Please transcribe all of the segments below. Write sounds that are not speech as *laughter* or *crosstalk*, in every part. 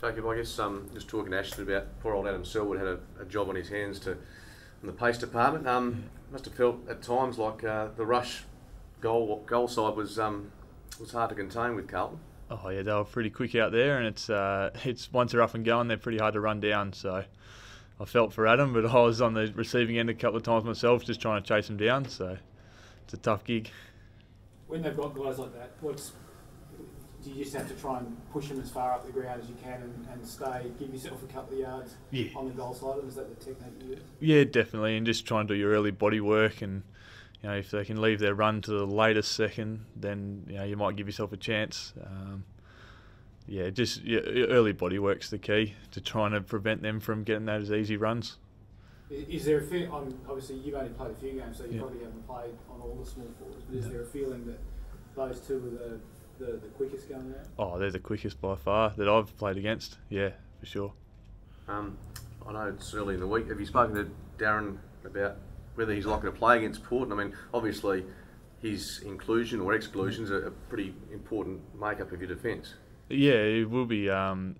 Jacob, I guess um, just talking to Ashton about poor old Adam Selwood had a, a job on his hands to in the pace department. Um, must have felt at times like uh, the rush goal goal side was um, was hard to contain with Carlton. Oh yeah, they were pretty quick out there, and it's uh, *laughs* it's once they're up and going, they're pretty hard to run down. So I felt for Adam, but *laughs* I was on the receiving end a couple of times myself, just trying to chase him down. So it's a tough gig. When they've got guys like that, what's do you just have to try and push them as far up the ground as you can and, and stay, give yourself a couple of yards yeah. on the goal side? Is that the technique you use? Yeah, definitely, and just try and do your early body work and you know, if they can leave their run to the latest second, then you know you might give yourself a chance. Um, yeah, just yeah, early body work's the key to trying to prevent them from getting those easy runs. Is there a feel? Um, obviously, you've only played a few games, so you yeah. probably haven't played on all the small forwards. But is there a feeling that those two are the, the, the quickest going out? Oh, they're the quickest by far that I've played against. Yeah, for sure. Um, I know it's early in the week. Have you spoken to Darren about whether he's likely to play against Port. I mean, obviously, his inclusion or exclusion is a, pretty important makeup of your defence. Yeah, it will be. Um,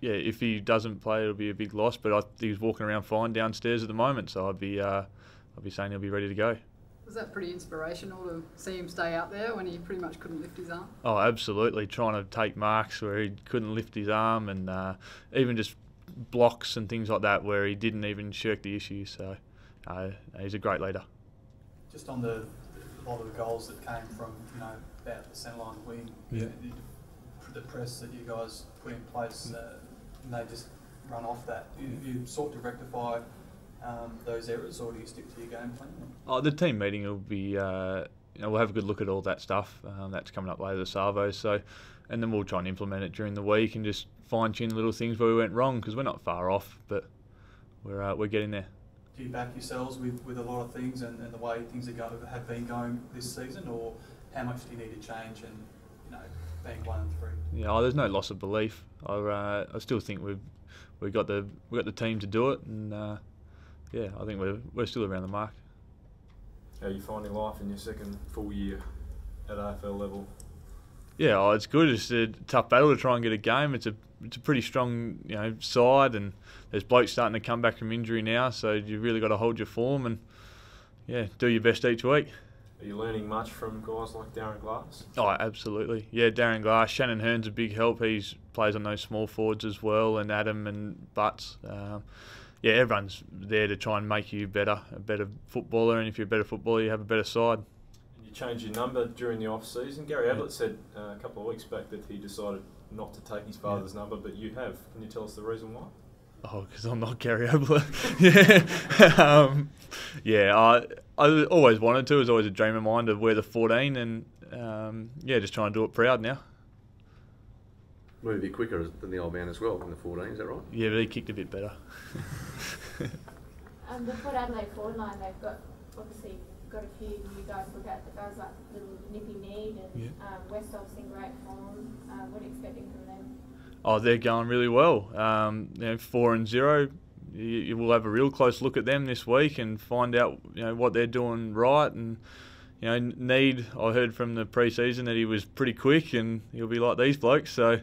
yeah, if he doesn't play, it'll be a big loss. But I he's walking around fine downstairs at the moment, so I'd be, uh, I'd be saying he'll be ready to go. Was that pretty inspirational to see him stay out there when he pretty much couldn't lift his arm? Oh, absolutely. Trying to take marks where he couldn't lift his arm, and uh, even just blocks and things like that where he didn't even shirk the issue. So uh, he's a great leader. Just on the a lot of the goals that came from you know about the centre line wing, yeah. the press that you guys put in place, uh, and they just run off that. You, you sought to rectify um, those errors, or do you stick to your game plan? Oh, the team meeting will be. Uh, you know, we'll have a good look at all that stuff. Um, that's coming up later, the Savos. So, and then we'll try and implement it during the week and just fine tune little things where we went wrong because we're not far off, but we're uh, we're getting there do you back yourselves with, with a lot of things and, and the way things are go, have been going this season, or how much do you need to change and you know being one and three? Yeah, oh, there's no loss of belief. I, uh, I still think we've we got the we got the team to do it, and uh, yeah, I think we're we're still around the mark. How are you finding life in your second full year at AFL level? Yeah, oh, it's good. It's a tough battle to try and get a game. It's a it's a pretty strong you know side, and there's blokes starting to come back from injury now. So you really got to hold your form and yeah, do your best each week. Are you learning much from guys like Darren Glass? Oh, absolutely. Yeah, Darren Glass. Shannon Hurn's a big help. He plays on those small forwards as well, and Adam and Butts. Um, yeah, everyone's there to try and make you better, a better footballer, and if you're a better footballer, you have a better side. And you changed your number during the off season. Gary Ablett said uh, a couple of weeks back that he decided not to take his father's yeah. number, but you have. Can you tell us the reason why? Oh, because I'm not Gary Ablett. *laughs* yeah, *laughs* um, yeah. I I always wanted to. It was always a dream of mine to wear the 14, and um, yeah, just trying to do it proud now. Move a bit quicker than the old man as well in the 14. Is that right? Yeah, but he kicked a bit better. *laughs* um, the Port Adelaide forward line, they've got obviously got a few new guys look at. The guys like little Nippy Neade and yeah. um, Westhoff's in great form. Uh, what are you expecting from them? Oh, they're going really well. Um, you know, four and zero. You, you, will have a real close look at them this week and find out you know what they're doing right. And you know, Neade. I heard from the preseason that he was pretty quick and he'll be like these blokes. So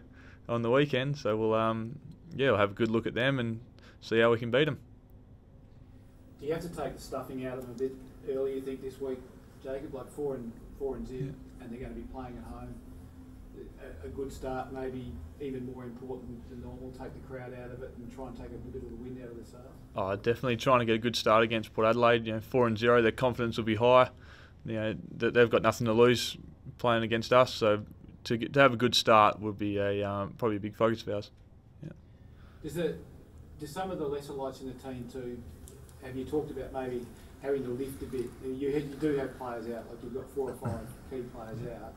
on the weekend, so we'll um, yeah, we'll have a good look at them and see how we can beat them. Do you have to take the stuffing out of them a bit early? You think this week, Jacob, like four and four and zero, yeah. and they're going to be playing at home a, good start, maybe even more important than normal. Take the crowd out of it and try and take a bit of the wind out of the sails. Oh, definitely trying to get a good start against Port Adelaide. You know, four and zero, their confidence will be high. You know, they've got nothing to lose playing against us. So to get, to have a good start would be a um, probably a big focus of ours. Yeah. Does the do some of the lesser lights in the team too? Have you talked about maybe having to lift a bit? You, you do have players out, like you've got four or five *laughs* key players out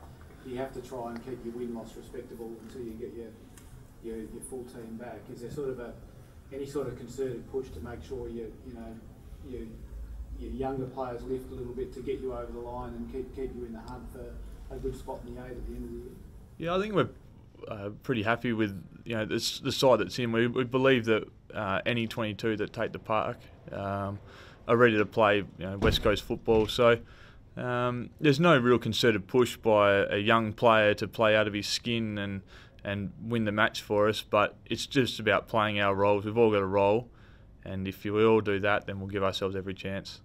you have to try and keep your win loss respectable until you get your, your, your full team back. Is there sort of a any sort of concerted push to make sure you you know you your younger players lift a little bit to get you over the line and keep keep you in the hunt for a good spot in the eight at the end of the year? Yeah, I think we're uh, pretty happy with you know the side that's in. We, we believe that uh, any 22 that take the park um, are ready to play you know, West Coast football. So um, there's no real concerted push by a young player to play out of his skin and and win the match for us. But it's just about playing our roles. We've all got a role, and if we all do that, then we'll give ourselves every chance.